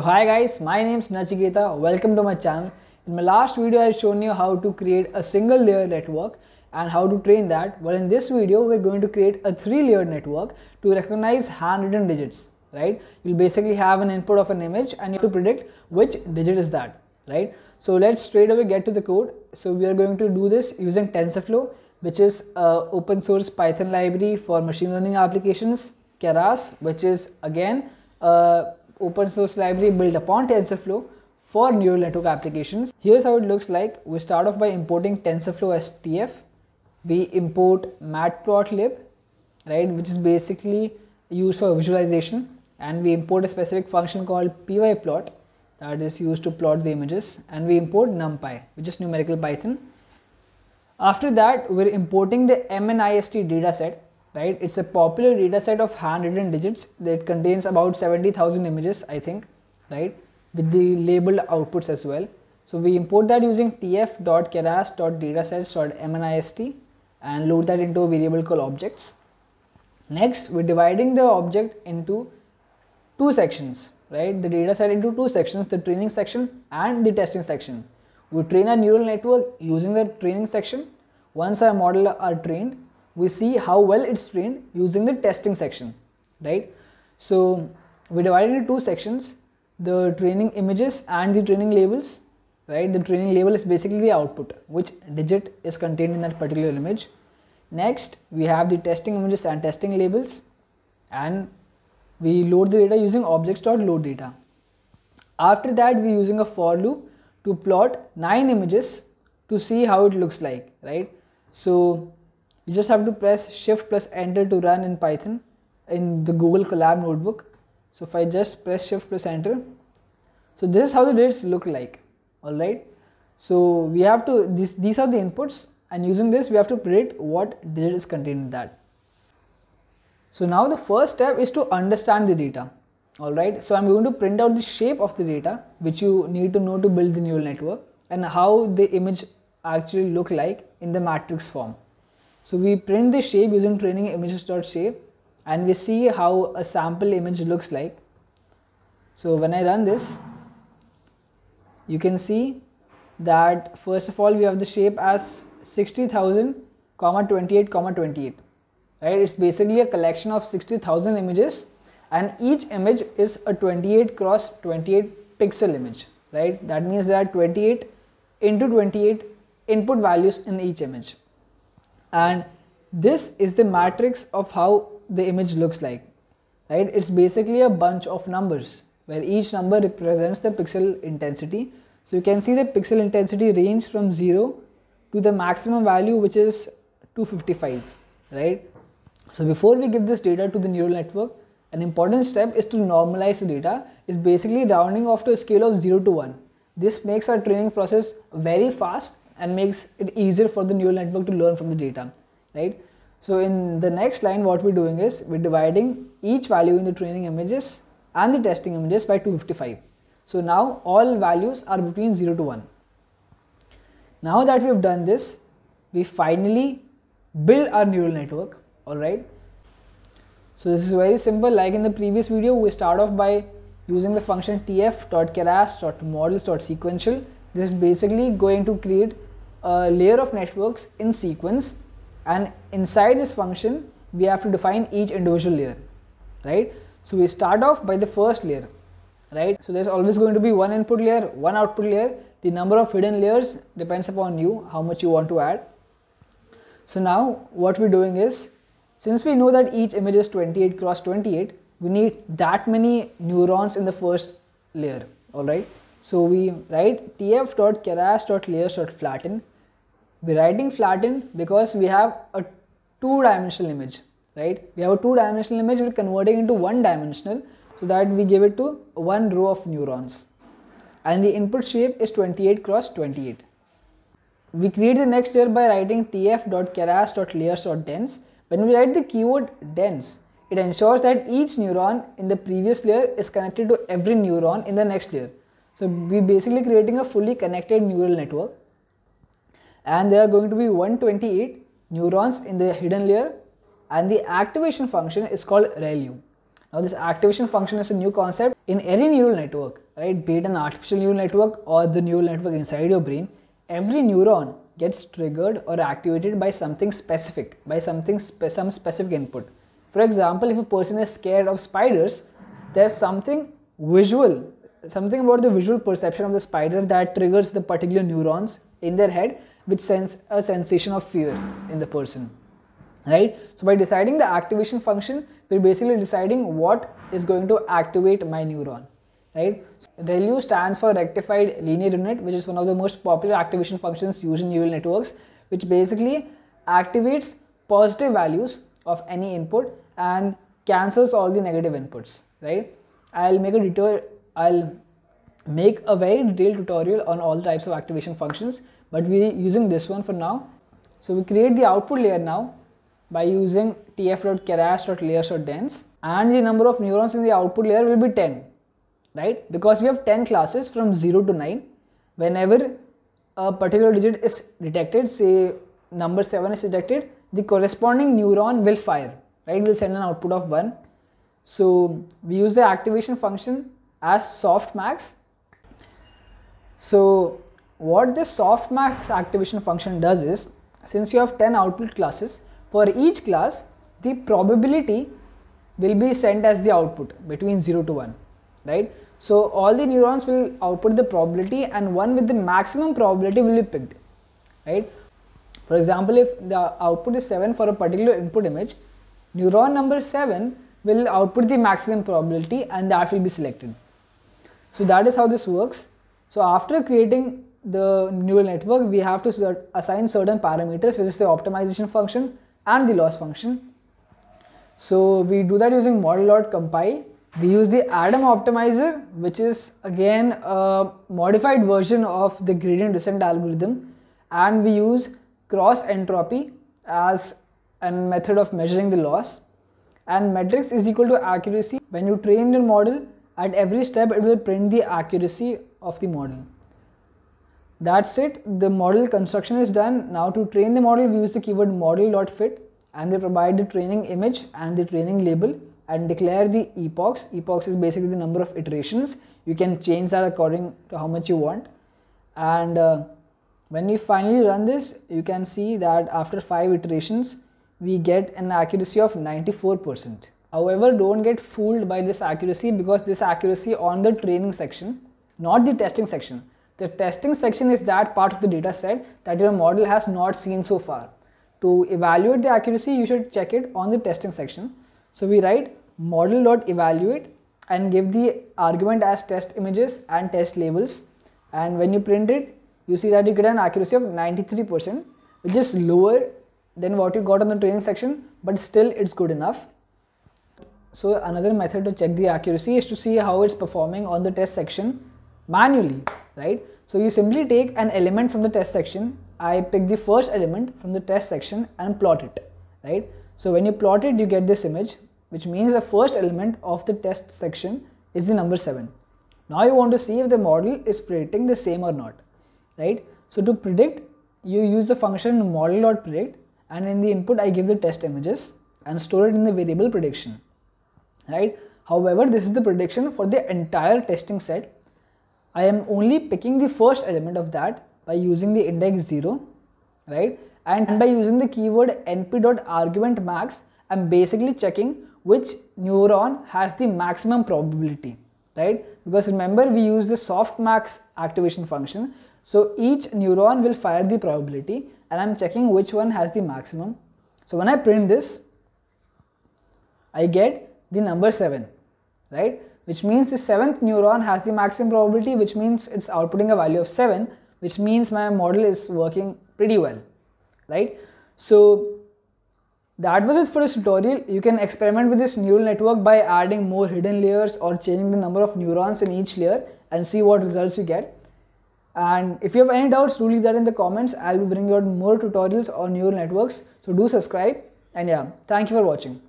So hi guys, my name is Nachiketa. Welcome to my channel. In my last video, I've shown you how to create a single layer network and how to train that. Well in this video, we're going to create a three layer network to recognize handwritten digits, right? You'll basically have an input of an image and you have to predict which digit is that, right? So let's straight away get to the code. So we are going to do this using TensorFlow, which is a open source Python library for machine learning applications. Keras, which is again a open source library built upon TensorFlow for neural network applications. Here's how it looks like. We start off by importing TensorFlow as TF. We import matplotlib, right, which is basically used for visualization. And we import a specific function called pyplot that is used to plot the images. And we import numpy, which is numerical Python. After that, we're importing the MNIST dataset right? It's a popular data set of handwritten digits that contains about 70000 images i think right? With the labeled outputs as well. So we import that using tf.keras.datasets.mnist and load that into a variable called objects. Next we're dividing the object into two sections right? The data set into two sections the training section and the testing section. We train a neural network using the training section. Once our model are trained we see how well it's trained using the testing section, right? So we divide into two sections, the training images and the training labels, right? The training label is basically the output, which digit is contained in that particular image. Next, we have the testing images and testing labels and we load the data using objects.load data. After that, we're using a for loop to plot nine images to see how it looks like, right? So you just have to press shift plus enter to run in Python in the Google Colab notebook. So if I just press shift plus enter, so this is how the dates look like, alright. So we have to, these, these are the inputs and using this we have to predict what digit is contained in that. So now the first step is to understand the data. Alright, so I'm going to print out the shape of the data which you need to know to build the neural network and how the image actually look like in the matrix form. So we print the shape using training images.shape and we see how a sample image looks like. So when I run this, you can see that first of all we have the shape as 60,000 comma 28 comma 28 right? It's basically a collection of 60,000 images and each image is a 28 cross 28 pixel image right? That means there are 28 into 28 input values in each image and this is the matrix of how the image looks like right? It's basically a bunch of numbers where each number represents the pixel intensity. So you can see the pixel intensity range from 0 to the maximum value which is 255 right? So before we give this data to the neural network an important step is to normalize the data. Is basically rounding off to a scale of 0 to 1 this makes our training process very fast and makes it easier for the neural network to learn from the data right? So in the next line what we're doing is we're dividing each value in the training images and the testing images by 255 so now all values are between 0 to 1 now that we've done this we finally build our neural network all right? So this is very simple. Like in the previous video we start off by using the function tf.keras.models.sequential this is basically going to create a layer of networks in sequence and inside this function we have to define each individual layer right? So we start off by the first layer right? So there's always going to be one input layer one output layer. The number of hidden layers depends upon you how much you want to add. So now what we're doing is since we know that each image is 28 cross 28 we need that many neurons in the first layer all right? So we write tf.keras.layers.flatten we're writing flatten because we have a two dimensional image right? We have a two dimensional image we're converting into one dimensional so that we give it to one row of neurons. And the input shape is 28 cross 28 we create the next layer by writing tf.keras.layers.dense when we write the keyword dense it ensures that each neuron in the previous layer is connected to every neuron in the next layer. So we're basically creating a fully connected neural network and there are going to be 128 neurons in the hidden layer and the activation function is called ReLU. Now this activation function is a new concept. in any neural network, right, be it an artificial neural network or the neural network inside your brain, every neuron gets triggered or activated by something specific, by something spe- some specific input. For example, if a person is scared of spiders, there's something visual, something about the visual perception of the spider that triggers the particular neurons in their head, which sends a sensation of fear in the person. Right? So, by deciding the activation function, we're basically deciding what is going to activate my neuron. Right? ReLU stands for Rectified Linear Unit, which is one of the most popular activation functions used in neural networks, which basically activates positive values of any input and cancels all the negative inputs. Right? I'll make a detail. I'll make a very detailed tutorial on all types of activation functions, but we're using this one for now. So we create the output layer now by using tf.keras.layers.dense and the number of neurons in the output layer will be 10 right? Because we have 10 classes from 0 to 9 whenever a particular digit is detected say number 7 is detected the corresponding neuron will fire right? Will send an output of 1 so we use the activation function as softmax. So what this softmax activation function does is since you have 10 output classes for each class, the probability will be sent as the output between 0 to 1, right? So all the neurons will output the probability and one with the maximum probability will be picked, right? For example, if the output is 7 for a particular input image, neuron number 7 will output the maximum probability and that will be selected. So that is how this works. So after creating the neural network, we have to assign certain parameters, which is the optimization function and the loss function. So we do that using model.compile. We use the Adam optimizer, which is again a modified version of the gradient descent algorithm, and we use cross entropy as a method of measuring the loss. And metrics is equal to accuracy. When you train your model, at every step it will print the accuracy of the model. That's it. The model construction is done. Now to train the model, we use the keyword model.fit and they provide the training image and the training label and declare the epochs. Epochs is basically the number of iterations. You can change that according to how much you want. And uh, when we finally run this, you can see that after five iterations, we get an accuracy of 94%. However, don't get fooled by this accuracy because this accuracy on the training section, not the testing section. The testing section is that part of the data set that your model has not seen so far. To evaluate the accuracy, you should check it on the testing section. So we write model.evaluate and give the argument as test images and test labels. And when you print it, you see that you get an accuracy of 93%, which is lower than what you got on the training section, but still it's good enough. So another method to check the accuracy is to see how it's performing on the test section manually, right? So you simply take an element from the test section. I pick the first element from the test section and plot it, right? So when you plot it, you get this image, which means the first element of the test section is the number 7. Now you want to see if the model is predicting the same or not, right? So to predict, you use the function model.predict and in the input I give the test images and store it in the variable prediction, right? However, this is the prediction for the entire testing set I am only picking the first element of that by using the index 0, right? And by using the keyword np.argumentMax, I'm basically checking which neuron has the maximum probability, right? Because remember we use the softmax activation function. So each neuron will fire the probability and I'm checking which one has the maximum. So when I print this, I get the number 7, right? Which means the seventh neuron has the maximum probability, which means it's outputting a value of 7, which means my model is working pretty well, right? So that was it for this tutorial. You can experiment with this neural network by adding more hidden layers or changing the number of neurons in each layer and see what results you get. And if you have any doubts, do leave that in the comments. I'll be bringing out more tutorials on neural networks. So do subscribe and yeah, thank you for watching.